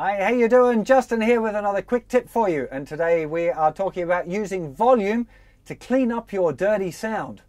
Hi, how you doing? Justin here with another quick tip for you. And today we are talking about using volume to clean up your dirty sound.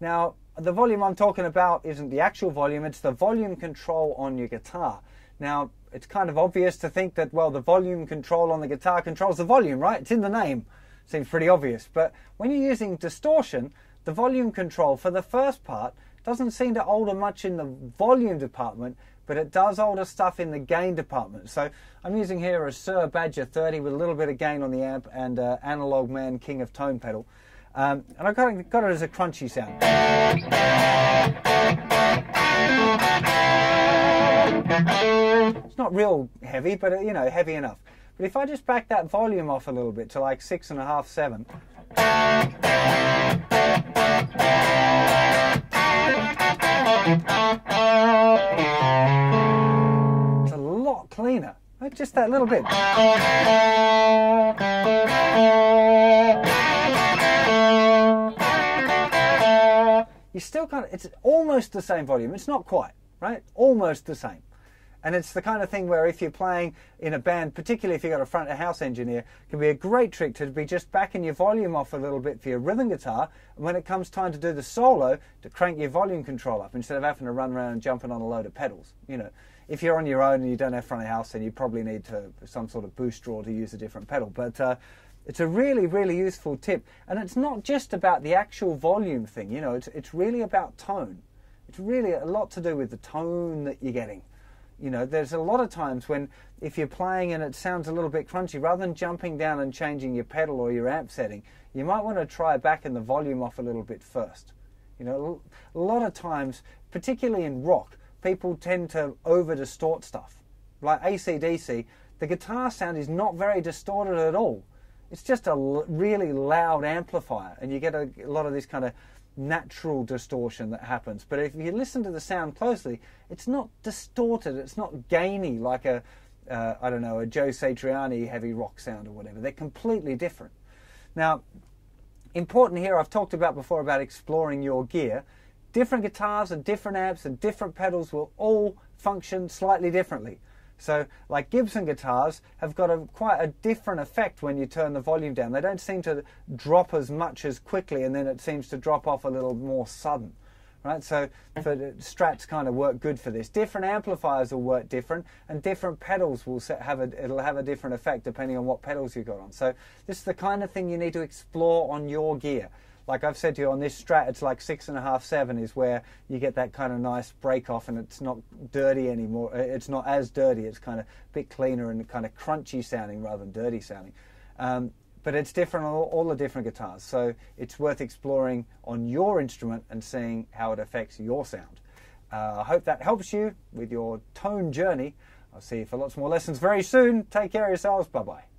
Now, the volume I'm talking about isn't the actual volume, it's the volume control on your guitar. Now, it's kind of obvious to think that, well, the volume control on the guitar controls the volume, right? It's in the name. Seems pretty obvious. But when you're using distortion, the volume control for the first part doesn't seem to alter much in the volume department, but it does alter stuff in the gain department. So I'm using here a Suhr Badger 30 with a little bit of gain on the amp and uh, Analog Man King of Tone pedal. Um, and I got it, got it as a crunchy sound. It's not real heavy, but uh, you know, heavy enough. But if I just back that volume off a little bit to like six and a half, seven. Just that little bit. You still of, it's almost the same volume. It's not quite, right? Almost the same. And it's the kind of thing where if you're playing in a band, particularly if you've got a front of house engineer, can be a great trick to be just backing your volume off a little bit for your rhythm guitar. And when it comes time to do the solo, to crank your volume control up instead of having to run around and jumping on a load of pedals. You know, if you're on your own and you don't have front of house, then you probably need to some sort of boost draw to use a different pedal. But uh, it's a really, really useful tip. And it's not just about the actual volume thing, you know, it's, it's really about tone. It's really a lot to do with the tone that you're getting. You know, there's a lot of times when if you're playing and it sounds a little bit crunchy, rather than jumping down and changing your pedal or your amp setting, you might want to try backing the volume off a little bit first. You know, a lot of times, particularly in rock, people tend to over distort stuff. Like ACDC, the guitar sound is not very distorted at all. It's just a really loud amplifier, and you get a, a lot of this kind of natural distortion that happens. But if you listen to the sound closely, it's not distorted, it's not gainy like a, uh, I don't know, a Joe Satriani heavy rock sound or whatever. They're completely different. Now, important here, I've talked about before about exploring your gear different guitars and different amps and different pedals will all function slightly differently. So, like Gibson guitars have got a quite a different effect when you turn the volume down. They don't seem to drop as much as quickly, and then it seems to drop off a little more sudden, right? So, mm. for Strats kind of work good for this. Different amplifiers will work different, and different pedals will have a it'll have a different effect depending on what pedals you've got on. So, this is the kind of thing you need to explore on your gear like I've said to you on this strat, it's like six and a half, seven is where you get that kind of nice break off and it's not dirty anymore. Uh, it's not as dirty. It's kind of a bit cleaner and kind of crunchy sounding rather than dirty sounding. Um, but it's different on all, all, the different guitars. So it's worth exploring on your instrument and seeing how it affects your sound. Uh, I hope that helps you with your tone journey. I'll see you for lots more lessons very soon. Take care of yourselves. Bye bye.